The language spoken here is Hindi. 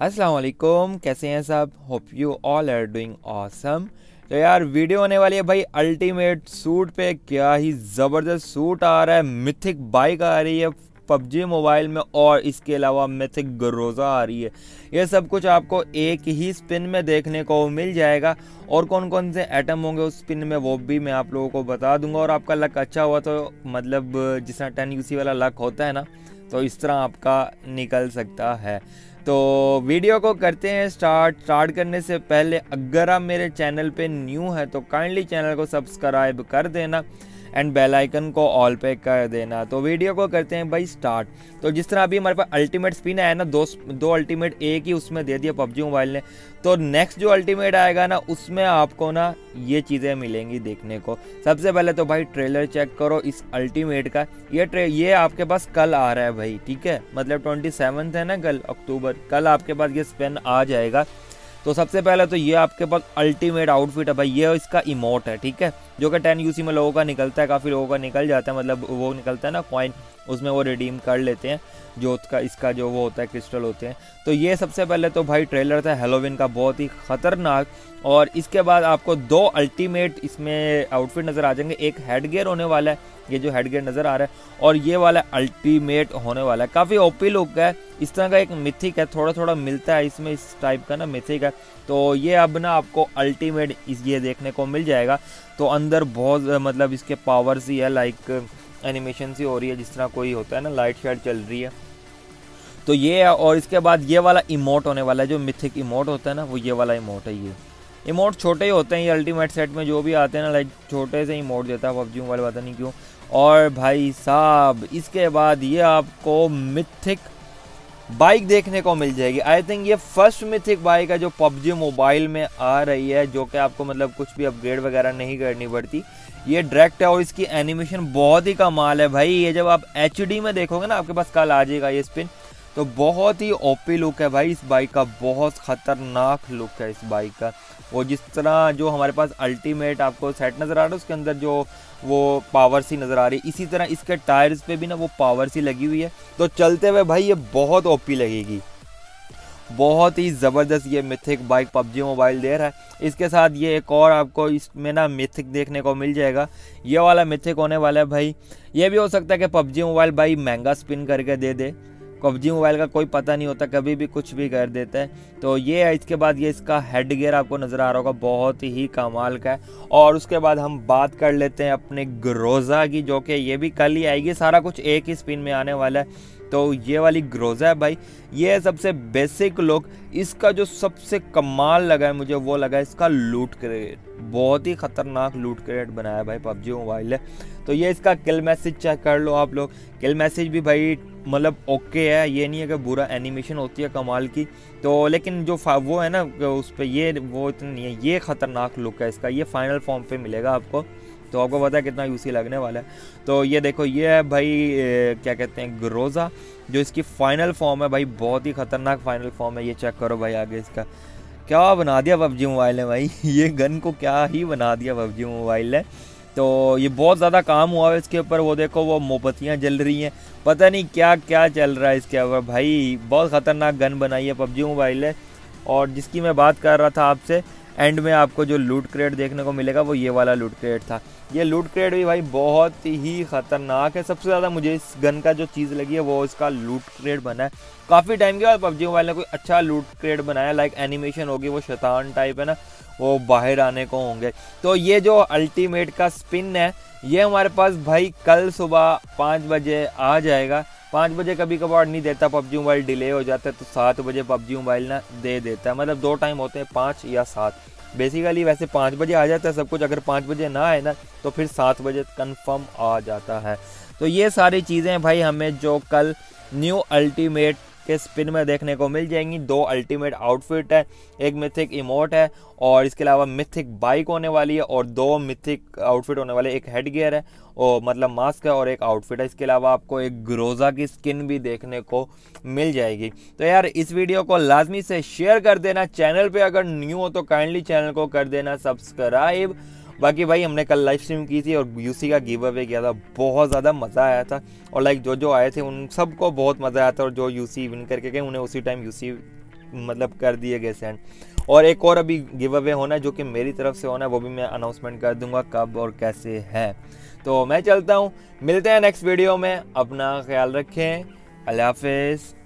अस्सलाम वालेकुम कैसे हैं सब? Hope you all are doing awesome तो यार, वीडियो होने वाली है भाई अल्टीमेट सूट पे। क्या ही ज़बरदस्त सूट आ रहा है। मिथिक बाइक आ रही है पबजी मोबाइल में और इसके अलावा मिथिक ग्रोज़ा आ रही है। ये सब कुछ आपको एक ही स्पिन में देखने को मिल जाएगा। और कौन कौन से आइटम होंगे उस स्पिन में, वो भी मैं आप लोगों को बता दूँगा। और आपका लक अच्छा हुआ तो मतलब जिस तरह टेन यूसी वाला लक होता है ना तो इस तरह आपका निकल सकता है। तो वीडियो को करते हैं स्टार्ट। स्टार्ट करने से पहले अगर आप मेरे चैनल पे न्यू है तो काइंडली चैनल को सब्सक्राइब कर देना। एंड बेल आइकन को ऑल पे कर देना। तो वीडियो को करते हैं भाई स्टार्ट। तो जिस तरह अभी हमारे पास अल्टीमेट स्पिन आया ना, दो दो अल्टीमेट एक ही उसमें दे दिया पबजी मोबाइल ने। तो नेक्स्ट जो अल्टीमेट आएगा ना, उसमें आपको ना ये चीज़ें मिलेंगी देखने को। सबसे पहले तो भाई ट्रेलर चेक करो इस अल्टीमेट का। ये ट्रे, ये आपके पास कल आ रहा है भाई, ठीक है? मतलब ट्वेंटी सेवन्थ है ना कल, अक्टूबर। कल आपके पास ये स्पेन आ जाएगा। तो सबसे पहले तो ये आपके पास अल्टीमेट आउटफिट है भाई, ये इसका इमोट है, ठीक है? जो कि टेन यूसी में लोगों का निकलता है, काफ़ी लोगों का निकल जाता है मतलब वो निकलता है ना कॉइन उसमें वो रिडीम कर लेते हैं, जो उसका, इसका जो वो होता है क्रिस्टल होते हैं। तो ये सबसे पहले तो भाई ट्रेलर था हेलोविन का बहुत ही ख़तरनाक। और इसके बाद आपको दो अल्टीमेट इसमें आउटफिट नज़र आ जाएँगे। एक हेड गेयर होने वाला है, ये जो हेड गेयर नज़र आ रहा है, और ये वाला अल्टीमेट होने वाला है। काफ़ी ओपी लुक है, इस तरह का एक मिथिक है थोड़ा थोड़ा मिलता है इसमें, इस टाइप का ना मिथिक है। तो ये अब ना आपको अल्टीमेट इस, ये देखने को मिल जाएगा। तो अंदर बहुत मतलब इसके पावर्स ही है लाइक एनिमेशन सी हो रही है, जिस तरह कोई होता है ना लाइट शाइट चल रही है। तो ये है, और इसके बाद ये वाला इमोट होने वाला है, जो मिथिक इमोट होता है ना, वो ये वाला इमोट है ये। इमोट छोटे ही होते हैं, ये अल्टीमेट सेट में जो भी आते हैं ना लाइक छोटे से इमोट देता है, पबजी मोबाइल पता नहीं क्यों। और भाई साहब, इसके बाद ये आपको मिथिक बाइक देखने को मिल जाएगी। आई थिंक ये फ़र्स्ट मिथिक बाइक है जो पबजी मोबाइल में आ रही है, जो कि आपको मतलब कुछ भी अपग्रेड वगैरह नहीं करनी पड़ती। ये डायरेक्ट है और इसकी एनिमेशन बहुत ही कमाल है भाई। ये जब आप HD में देखोगे ना, आपके पास कल आ जाएगा ये स्पिन तो बहुत ही ओपी लुक है भाई, इस बाइक का बहुत ख़तरनाक लुक है इस बाइक का। वो जिस तरह जो हमारे पास अल्टीमेट आपको सेट नज़र आ रहा है, उसके अंदर जो वो पावर सी नज़र आ रही है। इसी तरह इसके टायर्स पे भी ना वो पावर सी लगी हुई है। तो चलते हुए भाई ये बहुत ओपी लगेगी। बहुत ही ज़बरदस्त ये मिथिक बाइक पबजी मोबाइल दे रहा है। इसके साथ ये एक और आपको इसमें ना मिथिक देखने को मिल जाएगा। ये वाला मिथिक होने वाला है भाई। ये भी हो सकता है कि पबजी मोबाइल भाई महँगा स्पिन करके दे दे। पबजी मोबाइल का कोई पता नहीं होता, कभी भी कुछ भी कर देता है। तो ये है, इसके बाद ये इसका हेड गियर आपको नज़र आ रहा होगा, बहुत ही कमाल का है। और उसके बाद हम बात कर लेते हैं अपने ग्रोज़ा की, जो कि ये भी कल ही आएगी, सारा कुछ एक ही स्पिन में आने वाला है। तो ये वाली ग्रोज़ा है भाई, ये है सबसे बेसिक लुक इसका जो सबसे कमाल लगा है, मुझे वो लगा है इसका लूट क्रेट बहुत ही ख़तरनाक लूट क्रेट बनाया भाई, पबजी मोबाइल है। तो ये इसका किल मैसेज चेक कर लो आप लोग। किल मैसेज भी भाई मतलब ओके है। ये नहीं है कि बुरा एनिमेशन होती है कमाल की। तो लेकिन जो वो है ना, उस पर ये, वो इतना नहीं है। ये ख़तरनाक लुक है इसका। ये फाइनल फॉर्म पे मिलेगा आपको। तो आपको पता है कितना यूसी लगने वाला है। तो ये देखो, ये है भाई क्या कहते हैं, ग्रोज़ा, जो इसकी फ़ाइनल फॉर्म है भाई, बहुत ही ख़तरनाक फाइनल फॉर्म है। ये चेक करो भाई आगे इसका। क्या बना दिया पबजी मोबाइल ने भाई? ये गन को क्या ही बना दिया पबजी मोबाइल ने। तो ये बहुत ज़्यादा काम हुआ है इसके ऊपर। वो देखो, वो मोमबत्तियाँ जल रही हैं। पता नहीं क्या क्या चल रहा है इसके ऊपर। भाई, बहुत ख़तरनाक गन बनाई है पबजी मोबाइल है और जिसकी मैं बात कर रहा था आपसे एंड में आपको जो लूट क्रेट देखने को मिलेगा वो ये वाला लूट क्रेट था। ये लूट क्रेट भी भाई बहुत ही ख़तरनाक है। सबसे ज़्यादा मुझे इस गन का जो चीज़ लगी है वो इसका लूट क्रेट बना है। काफ़ी टाइम के बाद पबजी मोबाइल ने कोई अच्छा लूट क्रेट बनाया लाइक एनिमेशन होगी, वो शैतान टाइप है ना, वो बाहर आने को होंगे। तो ये जो अल्टीमेट का स्पिन है, ये हमारे पास भाई कल सुबह पाँच बजे आ जाएगा। पाँच बजे कभी कभार नहीं देता, पबजी मोबाइल डिले हो जाता है तो सात बजे पबजी मोबाइल ना दे देता है। मतलब दो टाइम होते हैं, पाँच या सात। बेसिकली वैसे पाँच बजे आ जाता है, सब कुछ अगर पाँच बजे ना आए ना तो फिर सात बजे कन्फर्म आ जाता है। तो ये सारी चीज़ें भाई हमें जो कल न्यू अल्टीमेट के स्पिन में देखने को मिल जाएँगी। दो अल्टीमेट आउटफिट है, एक मिथिक इमोट है और इसके अलावा मिथिक बाइक होने वाली है और दो मिथिक आउटफिट होने वाले, एक हेड गियर है और मतलब मास्क है और एक आउटफिट है। इसके अलावा आपको एक ग्रोज़ा की स्किन भी देखने को मिल जाएगी। तो यार, इस वीडियो को लाजमी से शेयर कर देना। चैनल पे अगर न्यू हो तो काइंडली चैनल को कर देना सब्सक्राइब। बाकी भाई, हमने कल लाइव स्ट्रीम की थी और यूसी का गिव अवे किया था। बहुत ज़्यादा मज़ा आया था। और लाइक जो जो आए थे, उन सबको बहुत मज़ा आया था और जो यूसी विन करके गए, उन्हें उसी टाइम यूसी मतलब कर दिए गए सेंड और एक और अभी गिव अवे होना है, जो कि मेरी तरफ़ से होना है, वो भी मैं अनाउंसमेंट कर दूँगा कब और कैसे है। तो मैं चलता हूँ। मिलते हैं नेक्स्ट वीडियो में। अपना ख्याल रखें। अल्लाह हाफिज़।